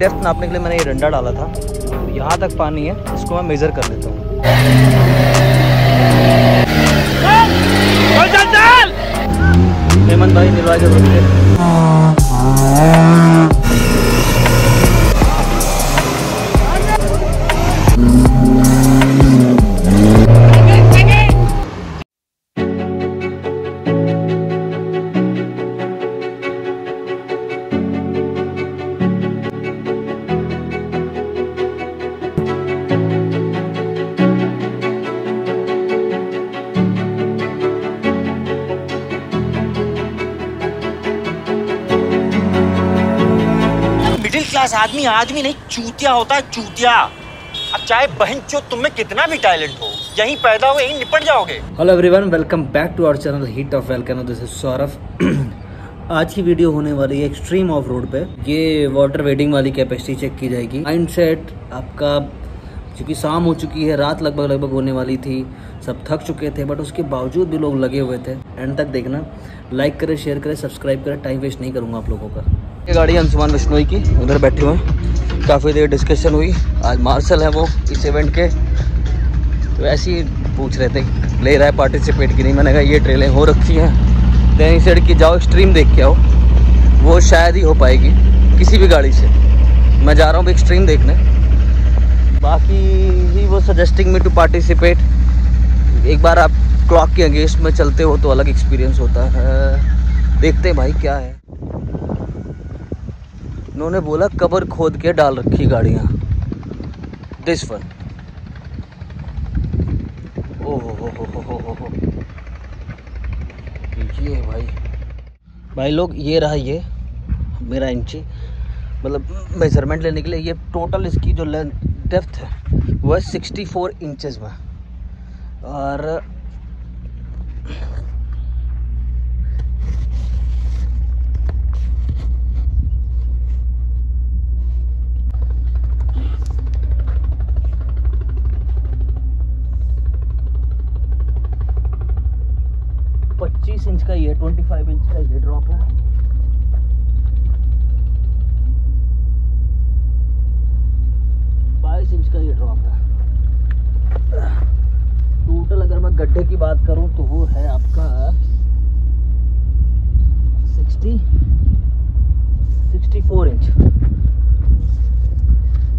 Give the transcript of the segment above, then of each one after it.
Depth नापने के लिए मैंने ये डंडा डाला था। तो यहाँ तक पानी है इसको मैं मेज़र कर लेता हूँ। हेमंत भाई निर्वाह आदमी आदमी नहीं, चूतिया होता है, चूतिया। अब चाहे बहन चो तुम में कितना भी टैलेंट हो, यहीं पैदा हो, यहीं निपट जाओगे। Hello everyone welcome back to our channel heat of welcome this is Saurabh आज की वीडियो होने वाली है एक्सट्रीम ऑफ़ रोड पे। ये वाटर वेडिंग वाली कैपेसिटी चेक की जाएगी। माइंड आपका क्योंकि शाम हो चुकी है, रात लगभग लगभग होने वाली थी, सब थक चुके थे बट उसके बावजूद भी लोग लगे हुए थे। एंड तक देखना। लाइक करें शेयर करें सब्सक्राइब करें टाइम वेस्ट नहीं करूँगा आप लोगों का। ये गाड़ी अंशुमान बिश्नोई की, उधर बैठे हुए हैं। काफ़ी देर डिस्कशन हुई। आज मार्शल है वो इस इवेंट के। तो ऐसे ही पूछ रहे थे, ले रहा है पार्टिसिपेट की नहीं? मैंने कहा, ये ट्रेलें हो रखी हैं। दैनी सेड की जाओ स्ट्रीम देख के आओ। वो शायद ही हो पाएगी, किसी भी गाड़ी से। मैं जा रहा हूँ एक्सट्रीम देखने। बाकी ही वो सजेस्टिंग मी टू पार्टिसिपेट एक बार आप क्लॉक के अगेंस्ट में चलते हो तो अलग एक्सपीरियंस होता है। देखते हैं भाई क्या है। उन्होंने बोला, कबर खोद के डाल रखी गाड़ियाँ। दिस वन ये भाई। भाई लोग, ये रहा ये, मेरा इंची। मतलब मेज़रमेंट लेने के लिए ये टोटल इसकी जो लेंथ डेप्थ है, वो है सिक्सटी फोर इंचज़ में। और पच्चीस इंच का ये ट्वेंटी फाइव इंच का ये ड्रॉप है। बाईस इंच का ये ड्रॉप है। टोटल अगर मैं गड्ढे की बात करूँ तो वो है आपका सिक्सटी सिक्सटी फोर इंच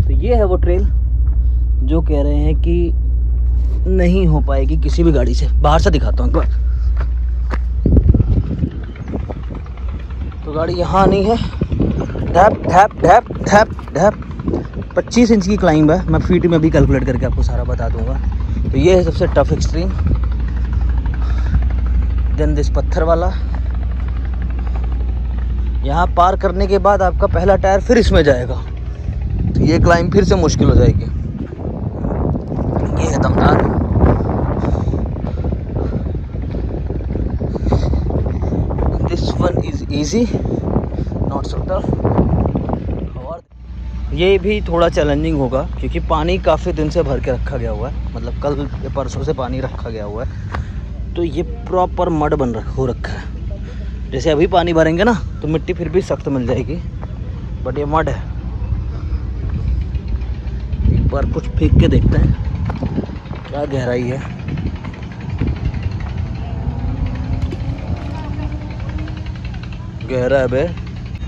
तो ये है वो ट्रेल जो कह रहे हैं कि नहीं हो पाएगी किसी भी गाड़ी से। बाहर से दिखाता हूँ एक बार। गाड़ी यहाँ नहीं है। धैप धैप धैप धैप धैप। पच्चीस इंच की क्लाइंब है। मैं फीट में भी कैलकुलेट करके आपको सारा बता दूँगा। तो ये है सबसे टफ एक्सट्रीम देन दिस पत्थर वाला। यहाँ पार करने के बाद आपका पहला टायर फिर इसमें जाएगा। तो ये क्लाइंब फिर से मुश्किल हो जाएगी ये है दमदार this easy not so tough और ये भी थोड़ा चैलेंजिंग होगा, क्योंकि पानी काफ़ी दिन से भर के रखा गया हुआ है। मतलब कल परसों से पानी रखा गया हुआ है। तो ये प्रॉपर मड बन रख, हो रखा है। जैसे अभी पानी भरेंगे ना तो मिट्टी फिर भी सख्त मिल जाएगी। बट ये मड है। एक बार कुछ फेंक के देखते हैं। क्या गहराई है। गहरा है बे।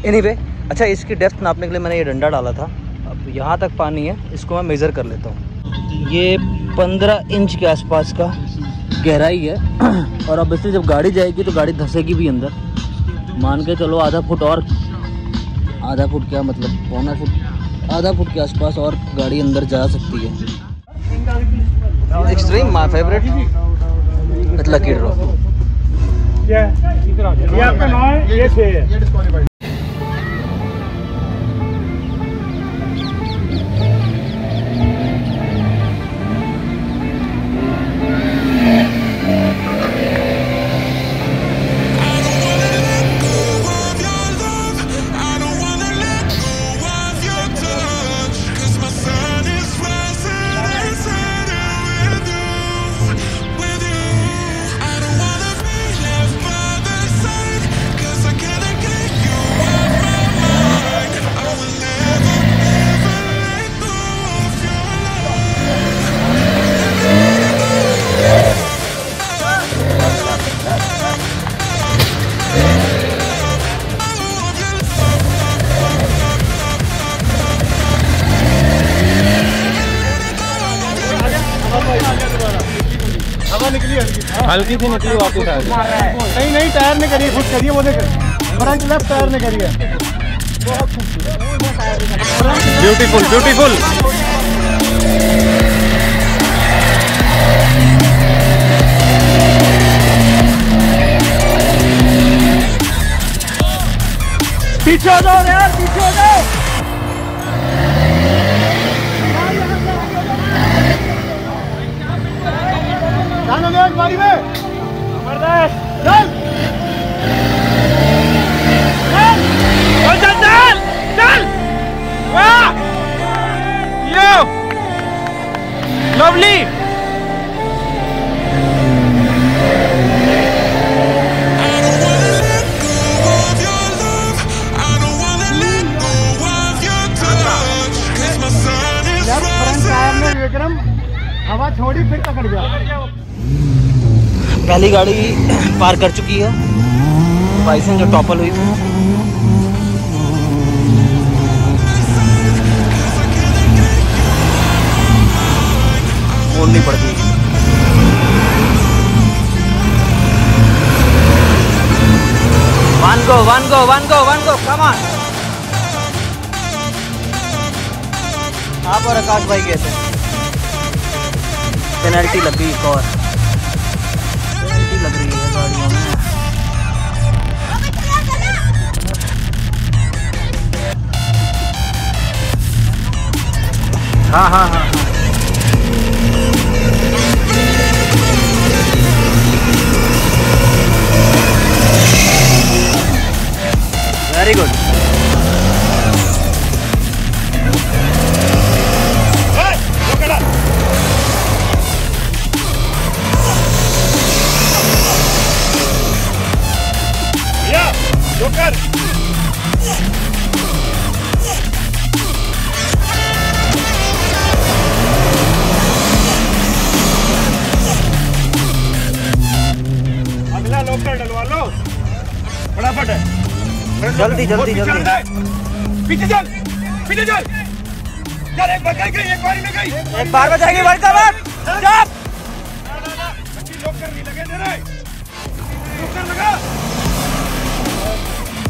एनीवे अच्छा इसकी डेप्थ नापने के लिए मैंने ये डंडा डाला था। अब यहाँ तक पानी है, इसको मैं मेज़र कर लेता हूँ। ये पंद्रह इंच के आसपास का गहराई है। और अब इससे जब गाड़ी जाएगी तो गाड़ी धंसेगी भी अंदर। मान के चलो आधा फुट और, आधा फुट क्या मतलब? पौना फुट, आधा फुट के आसपास और गाड़ी अंदर जा सकती है। Extreme my favourite lucky drop ये ये आपका नौ है? ये छः है हल्की सी निकली वापस आ नहीं नहीं टायर ने करी खुद करिए वो देख। फ्रंट लेफ़्ट टायर ने करी है। ब्यूटीफुल ब्यूटीफुल पीछे जाओ यार पीछे हो ले गाड़ी में। ज़बरदस्त। चल। चल। चल चल चल। वाह। यो लवली। विक्रम हवा छोड़ी फिर पकड़ गया। पहली गाड़ी पार कर चुकी है। बाइसन जो टॉपल हुई थी मोड़नी पड़ती है। Go one go one go one go come on आप और आकाश भाई कैसे पेनल्टी लग एक और। लग रही है गाड़ियों हाँ हाँ हाँ वेरी गुड अगला लोकल डलवा लो फटाफट है जल्दी, जल्दी, जल्दी। पीछे चल पीछे चल यार एक बार गई एक बार में गई एक बार बचाएगी वर्ल्ड कप जब लोकर नहीं लगे दे रहे लोकर लगा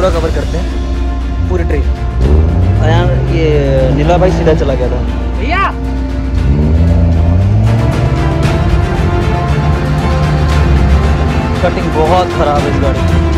पूरा कवर करते हैं। पूरी ट्रिप यार ये नीला भाई सीधा चला गया था। भैया! कटिंग बहुत खराब है इस गाड़ी। की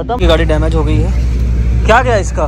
खत्म। गाड़ी डैमेज हो गई है। क्या गया इसका?